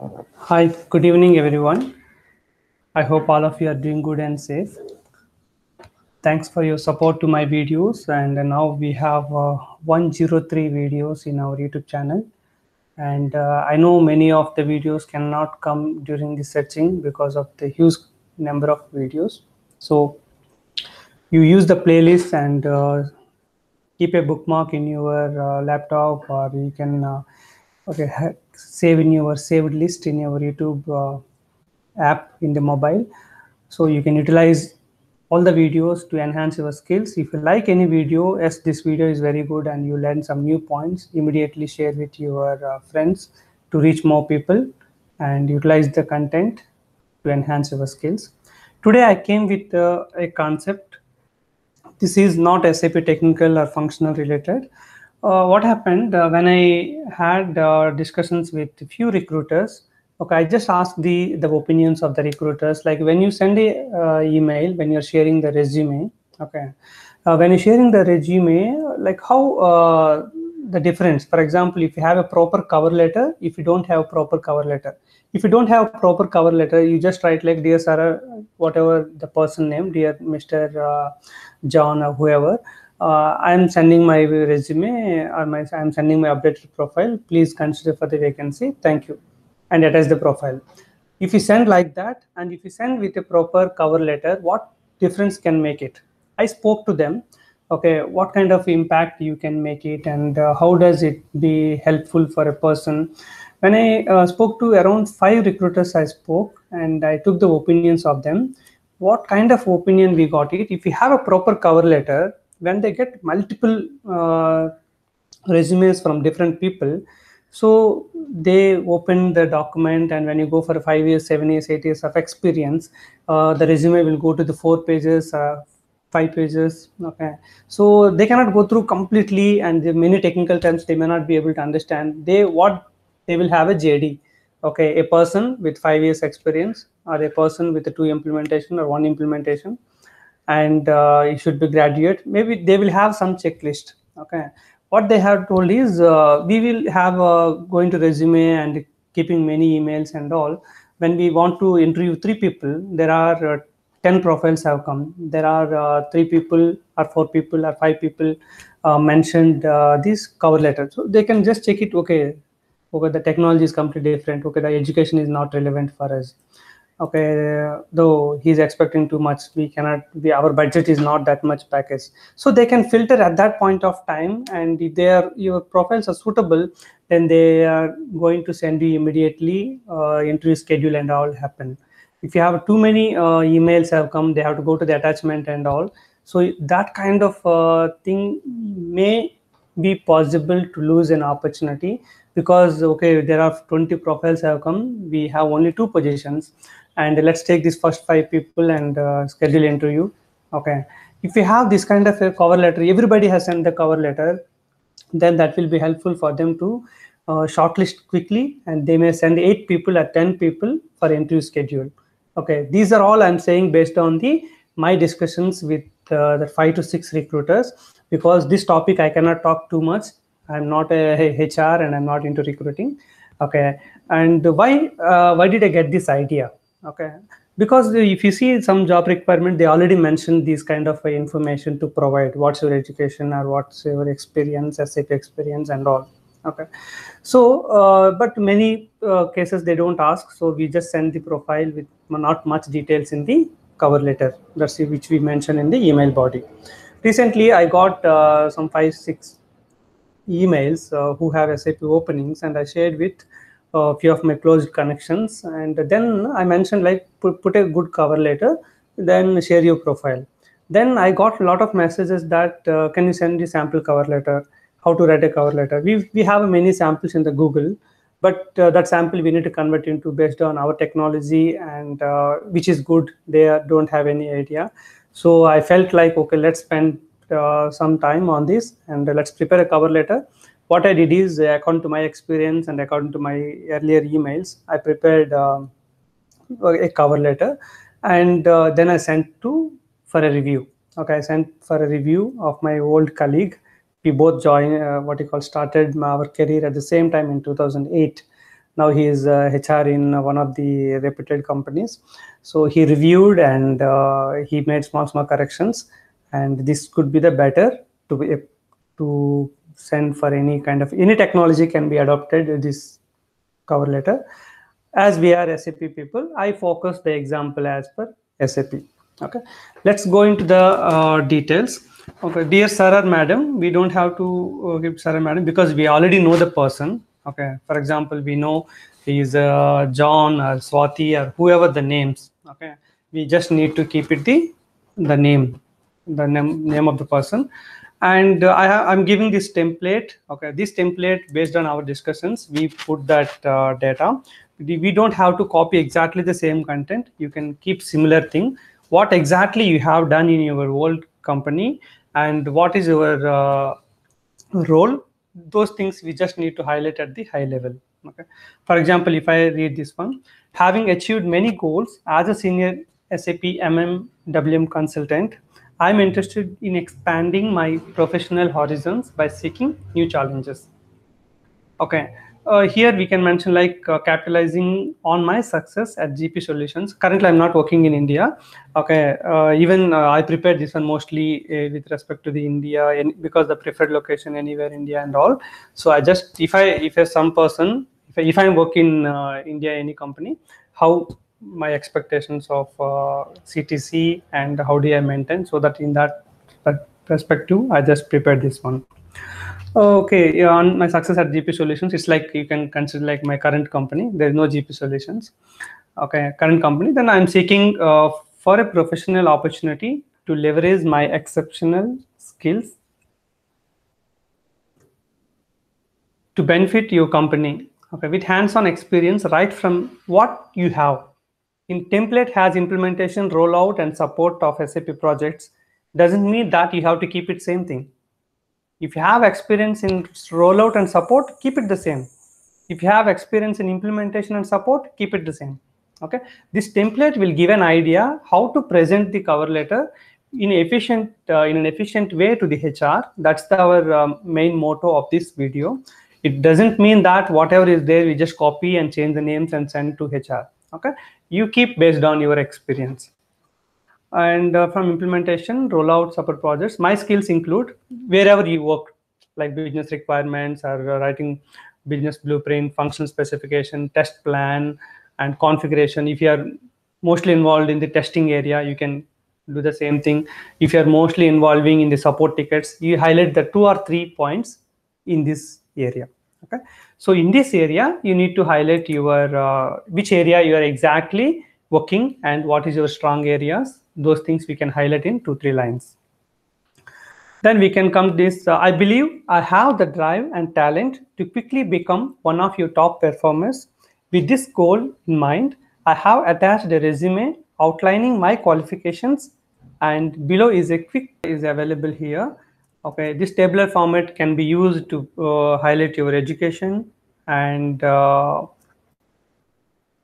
Hi, good evening, everyone. I hope all of you are doing good and safe. Thanks for your support to my videos. And now we have uh, 103 videos in our YouTube channel. And uh, I know many of the videos cannot come during the searching because of the huge number of videos. So you use the playlist and uh, keep a bookmark in your uh, laptop or you can uh, okay save in your saved list in your youtube uh, app in the mobile. So you can utilize all the videos to enhance your skills. If you like any video yes this video is very good and you learn some new points immediately share with your uh, friends to reach more people and utilize the content to enhance your skills. Today i came with uh, a concept. This is not SAP technical or functional related. Uh, what happened uh, when I had uh, discussions with a few recruiters? Okay, I just asked the the opinions of the recruiters. Like when you send a uh, email, when you're sharing the resume, okay, uh, when you're sharing the resume, like how uh, the difference. For example, if you have a proper cover letter, if you don't have a proper cover letter, if you don't have a proper cover letter, you just write like dear Sarah, whatever the person name, dear. Uh, John or whoever, I'm sending my resume or my I'm sending my updated profile. Please consider for the vacancy. Thank you, and attach the profile. If you send like that, and if you send with a proper cover letter, what difference can make it? I spoke to them. Okay, what kind of impact you can make it, and uh, how does it be helpful for a person? When I uh, spoke to around five recruiters, I spoke and I took the opinions of them what kind of opinion we got it if we have a proper cover letter when they get multiple uh, resumes from different people so they open the document and when you go for five years seven years eight years of experience uh, the resume will go to the four pages uh, five pages okay. So they cannot go through completely and the many technical terms they may not be able to understand. They what they will have a jd okay. A person with five years experience or a person with a two implementation or one implementation and uh, it should be graduate. Maybe they will have some checklist okay? What they have told is uh, we will have uh, going to resume and keeping many emails and all. When we want to interview three people there are uh, 10 profiles have come. There are uh, three people or four people or five people uh, mentioned this cover letter. So they can just check it okay okay the technology is completely different okay the education is not relevant for us okay though he's expecting too much we cannot be our budget is not that much package. So they can filter at that point of time and if they are your profiles are suitable then they are going to send you immediately uh, interview schedule and all happen. If you have too many uh, emails have come they have to go to the attachment and all. So that kind of uh, thing may be possible to lose an opportunity because okay there are 20 profiles have come we have only two positions and let's take these first five people and uh, schedule interview. Okay. If we have this kind of a cover letter everybody has sent the cover letter then that will be helpful for them to uh, shortlist quickly. And they may send eight people or 10 people for interview schedule. Okay. These are all i'm saying based on the my discussions with uh, the five to six recruiters because this topic i cannot talk too much. I'm not a hr and i'm not into recruiting. Okay. And why uh, why did i get this idea okay. Because if you see some job requirement they already mentioned these kind of uh, information to provide. What's your education or what's your experience sap experience and all. Okay. So uh, but many uh, cases they don't ask. So we just send the profile with not much details in the cover letter. That's which we mentioned in the email body. Recently i got uh, some five six emails uh, who have sap openings and i shared with a few of my closed connections. And then i mentioned like put, put a good cover letter then share your profile. Then i got a lot of messages that uh, can you send the sample cover letter? How to write a cover letter? We we have many samples in the google but uh, that sample we need to convert into based on our technology and uh, which is good. They don't have any idea. So i felt like okay let's spend uh, some time on this and let's prepare a cover letter what I did is, uh, according to my experience and according to my earlier emails, I prepared uh, a cover letter, and uh, then I sent to for a review. Okay, I sent for a review of my old colleague. We both joined uh, what you call started our career at the same time in 2008. now he is uh, hr in one of the reputed companies so he reviewed and uh, he made small small corrections and this could be the better to be to send for any kind of any technology can be adopted this cover letter. As we are sap people i focus the example as per sap okay. Let's go into the uh, details. Okay. Dear sir or madam we don't have to uh, give sir or madam because we already know the person. Okay. For example we know he is uh, john or swati or whoever the names. Okay. We just need to keep it the the name the name, name of the person and uh, I am giving this template okay this template based on our discussions we put that uh, data. We don't have to copy exactly the same content. You can keep similar thing. What exactly you have done in your old company and what is your uh, role those things we just need to highlight at the high level okay? For example if i read this one having achieved many goals as a senior sap mm wm consultant i'm interested in expanding my professional horizons by seeking new challenges okay uh, here we can mention like uh, capitalizing on my success at GP Solutions. Currently, I'm not working in India. Okay, uh, even uh, I prepared this one mostly uh, with respect to the India and because the preferred location anywhere India and all. So I just if I if some person if I, if I work in uh, India any company, how my expectations of CTC and how do I maintain so that in that perspective I just prepared this one. Okay on my success at gp solutions it's like you can consider like my current company. There's no gp solutions. Okay current company. Then i'm seeking uh, for a professional opportunity to leverage my exceptional skills to benefit your company. Okay with hands-on experience right from what you have in template has implementation rollout and support of sap projects doesn't mean that you have to keep it same thing if you have experience in rollout and support, keep it the same. If you have experience in implementation and support, keep it the same. Okay. This template will give an idea how to present the cover letter in efficient uh, in an efficient way to the HR. That's the, our um, main motto of this video. It doesn't mean that whatever is there, we just copy and change the names and send to HR. Okay. You keep based on your experience. And uh, from implementation rollout support projects my skills include wherever you work like business requirements or uh, writing business blueprint function specification test plan and configuration. If you are mostly involved in the testing area you can do the same thing. If you are mostly involving in the support tickets you highlight the two or three points in this area okay. So in this area you need to highlight your uh, which area you are exactly working and what is your strong areas. Those things we can highlight in two three lines. Then we can come this uh, i believe i have the drive and talent to quickly become one of your top performers. With this goal in mind i have attached a resume outlining my qualifications and below is a quick is available here okay this tabular format can be used to uh, highlight your education and uh,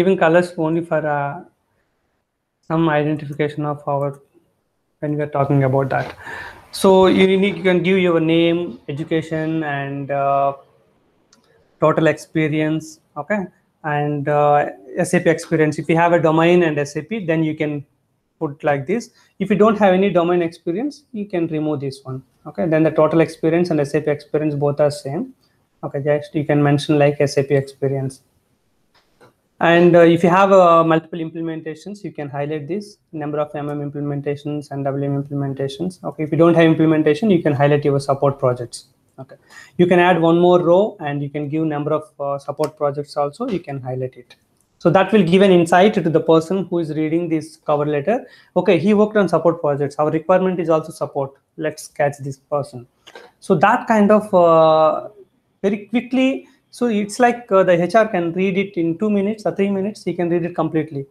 even colors only for uh, some identification of our when we are talking about that. So you need you can give your name education and uh, total experience okay? And uh, sap experience. If you have a domain and sap then you can put like this if you don't have any domain experience you can remove this one okay then the total experience and sap experience both are same okay just you can mention like sap experience and uh, if you have uh, multiple implementations, you can highlight this number of MM implementations and WM implementations. Okay, if you don't have implementation, you can highlight your support projects. Okay, you can add one more row and you can give number of uh, support projects also. You can highlight it. So that will give an insight to the person who is reading this cover letter. Okay, he worked on support projects. Our requirement is also support. Let's catch this person. So that kind of uh, very quickly so it's like uh, the HR can read it in two minutes or three minutes. He can read it completely.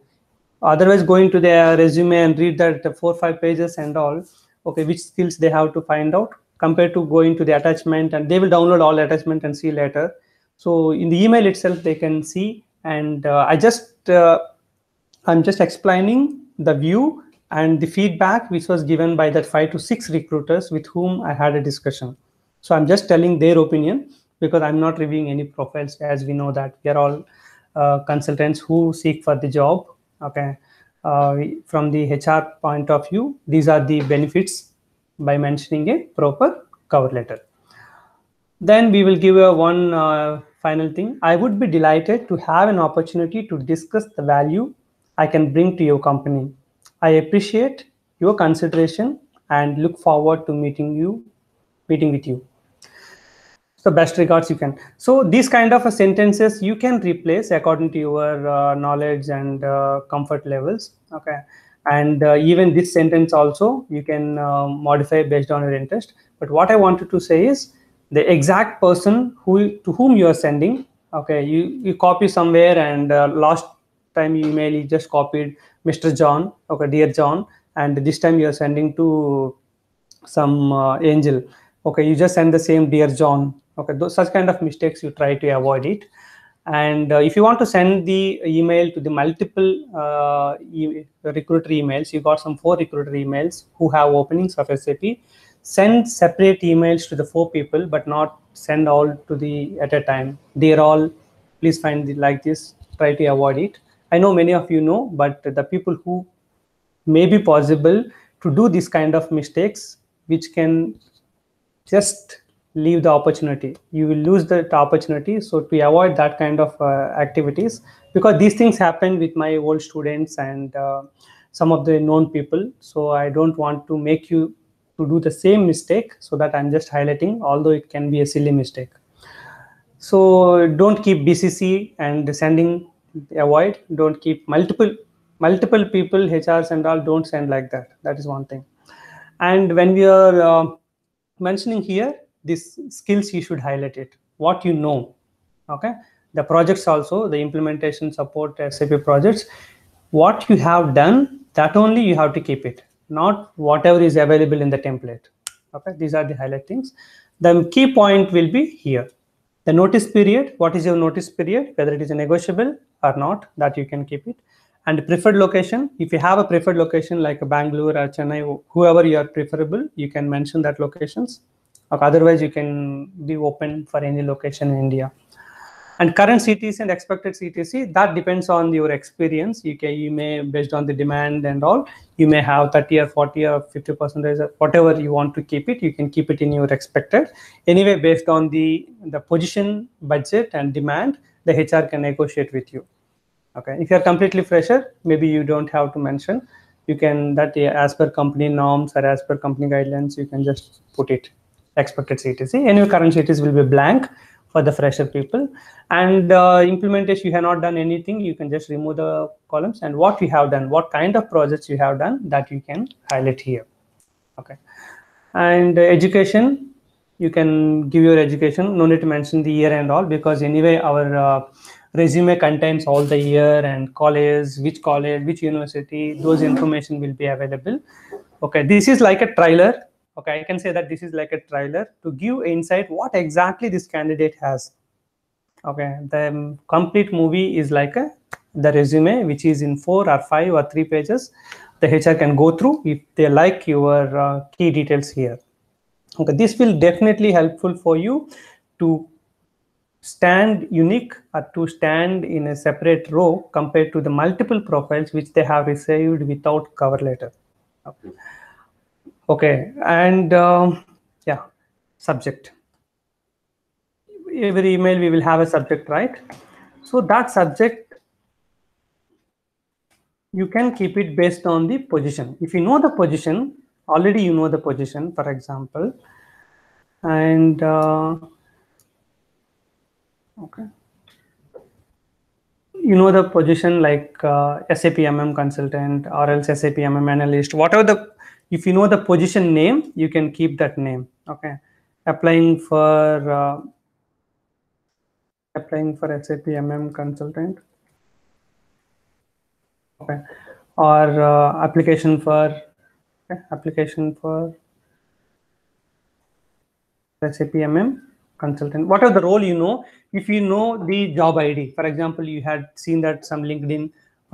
Otherwise, going to their resume and read that four or five pages and all. Okay, which skills they have to find out compared to going to the attachment and they will download all attachment and see later. So in the email itself, they can see. And uh, I just uh, I'm just explaining the view and the feedback which was given by that five to six recruiters with whom I had a discussion. So I'm just telling their opinion because I'm not reviewing any profiles as we know that we are all uh, consultants who seek for the job. Okay, uh, from the HR point of view, these are the benefits by mentioning a proper cover letter. Then we will give a one uh, final thing. I would be delighted to have an opportunity to discuss the value I can bring to your company. I appreciate your consideration and look forward to meeting you, meeting with you. So best regards you can. So these kind of sentences you can replace according to your uh, knowledge and uh, comfort levels. Okay. And uh, even this sentence also you can uh, modify based on your interest. But what I wanted to say is the exact person who to whom you are sending. Okay. You, you copy somewhere and uh, last time you email you just copied Mr. John. Okay. Dear John. And this time you are sending to some uh, angel okay you just send the same dear john okay those, such kind of mistakes you try to avoid it and uh, if you want to send the email to the multiple uh, e recruiter emails you got some four recruiter emails who have openings of sap send separate emails to the four people but not send all to the at a time. They're all please find the like this try to avoid it. I know many of you know but the people who may be possible to do this kind of mistakes which can just leave the opportunity. You will lose the opportunity so to avoid that kind of uh, activities because these things happen with my old students and uh, some of the known people. So i don't want to make you to do the same mistake so that i'm just highlighting although it can be a silly mistake. So don't keep bcc and sending avoid. Don't keep multiple multiple people hrs and all don't send like that. That is one thing. And when we are uh, mentioning here these skills you should highlight it. What you know okay? The projects also the implementation support sap projects. What you have done that only you have to keep it not whatever is available in the template. Okay these are the highlight things. The key point will be here. The notice period what is your notice period whether it is negotiable or not that you can keep it. And preferred location if you have a preferred location like a bangalore or chennai whoever you are preferable you can mention that locations. Otherwise you can be open for any location in india and current ctc and expected ctc that depends on your experience. You can you may based on the demand and all you may have 30 or 40 or 50 percent whatever you want to keep it you can keep it in your expected. Anyway based on the the position budget and demand the hr can negotiate with you. Okay? If you're completely fresher maybe you don't have to mention. You can that as per company norms or as per company guidelines you can just put it expected CTC. Any current CTC will be blank for the fresher people. And uh, implementation, you have not done anything, you can just remove the columns and what you have done, what kind of projects you have done that you can highlight here. Okay. And uh, education, you can give your education, no need to mention the year and all because anyway our uh, resume contains all the year and college, which college, which university, those information will be available. Okay, this is like a trailer okay i can say that this is like a trailer to give insight what exactly this candidate has. Okay the complete movie is like a the resume which is in four or five or three pages the hr can go through if they like your uh, key details here. Okay this will definitely helpful for you to stand unique or to stand in a separate row compared to the multiple profiles which they have received without cover letter. Okay okay and um, yeah subject. Every email we will have a subject right? So that subject you can keep it based on the position. If you know the position already you know the position for example. And uh, okay you know the position like uh, SAP MM consultant or else SAP MM analyst, whatever the if you know the position name you can keep that name okay? Applying for uh, applying for sap mm consultant okay? Or uh, application for okay, application for sap mm consultant whatever the role you know if you know the job id for example you had seen that some linkedin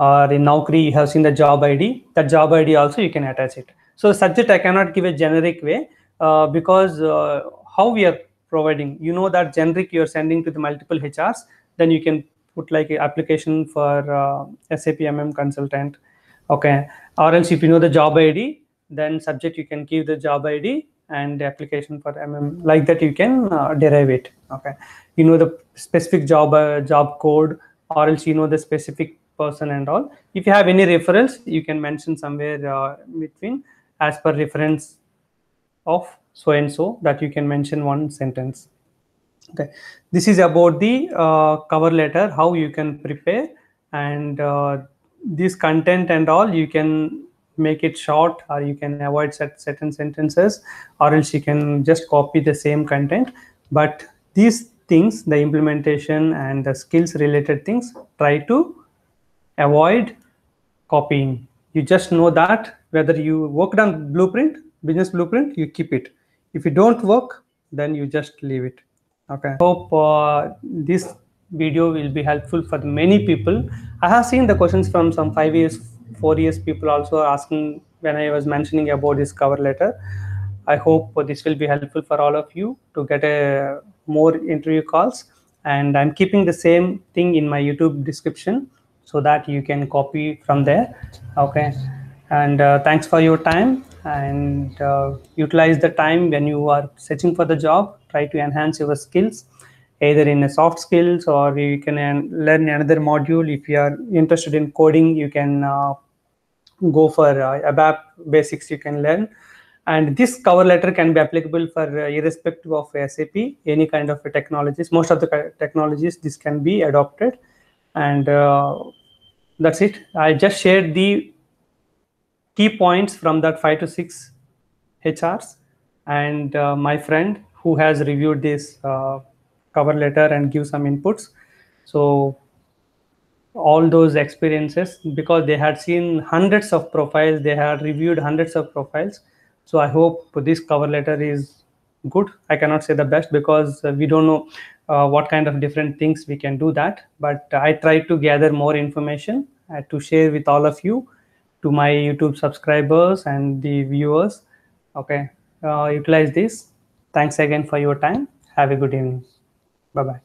or in naukri you have seen the job id that job id also you can attach it so subject I cannot give a generic way uh, because uh, how we are providing, you know that generic you are sending to the multiple HRs, then you can put like application for uh, SAP MM consultant. Okay. Or else if you know the job ID, then subject you can give the job ID and the application for mm like that you can uh, derive it okay? You know the specific job uh, job code or else you know the specific person and all. If you have any reference you can mention somewhere uh, between as per reference of so and so that you can mention one sentence okay? This is about the uh, cover letter how you can prepare and uh, this content and all you can make it short or you can avoid set, certain sentences or else you can just copy the same content. But these things the implementation and the skills related things try to avoid copying. You just know that whether you worked on blueprint business blueprint you keep it. If you don't work then you just leave it. Okay. Hope uh, this video will be helpful for many people. I have seen the questions from some five years four years people also asking when I was mentioning about this cover letter. I hope this will be helpful for all of you to get a more interview calls. And I'm keeping the same thing in my YouTube description so that you can copy from there. Okay. And uh, thanks for your time and uh, utilize the time when you are searching for the job. Try to enhance your skills either in a soft skills or you can learn another module. If you are interested in coding, you can uh, go for uh, ABAP basics you can learn. And this cover letter can be applicable for uh, irrespective of SAP, any kind of technologies. Most of the technologies, this can be adopted. And that's it. I just shared the key points from that five to six HRs. And uh, my friend who has reviewed this uh, cover letter and give some inputs. So all those experiences because they had seen hundreds of profiles they had reviewed hundreds of profiles. So i hope this cover letter is good. I cannot say the best because we don't know uh, what kind of different things we can do that. But i try to gather more information uh, to share with all of you to my youtube subscribers and the viewers. Okay. Uh, utilize this. Thanks again for your time. Have a good evening bye bye